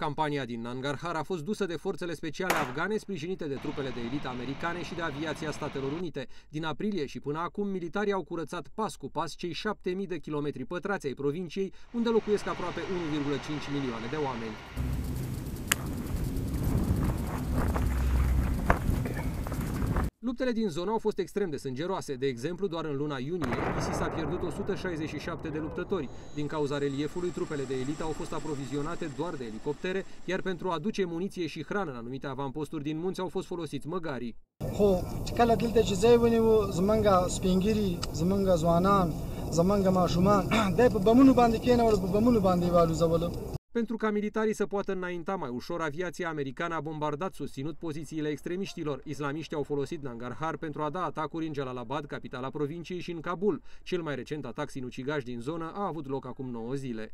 Campania din Nangarhar a fost dusă de forțele speciale afgane sprijinite de trupele de elită americane și de aviația Statelor Unite. Din aprilie și până acum, militarii au curățat pas cu pas cei 7000 de kilometri pătrați ai provinciei, unde locuiesc aproape 1,5 milioane de oameni. Luptele din zonă au fost extrem de sângeroase. De exemplu, doar în luna iunie, ISIS a pierdut 167 de luptători. Din cauza reliefului, trupele de elită au fost aprovizionate doar de elicoptere, iar pentru a aduce muniție și hrană în anumite avamposturi din munți au fost folosiți măgarii. خو کله دلته چې ځای ونیو زمونږه سپینګیري زمونږه ځوانان زمونږه ماشومان دی په بمونو باندې کېنول په بمونو باندې والوزولو pentru ca militarii să poată înainta mai ușor, aviația americană a bombardat susținut pozițiile extremiștilor. Islamiștii au folosit Nangarhar pentru a da atacuri în Jalalabad, capitala provinciei, și în Kabul. Cel mai recent atac sinucigaș din zonă a avut loc acum 9 zile.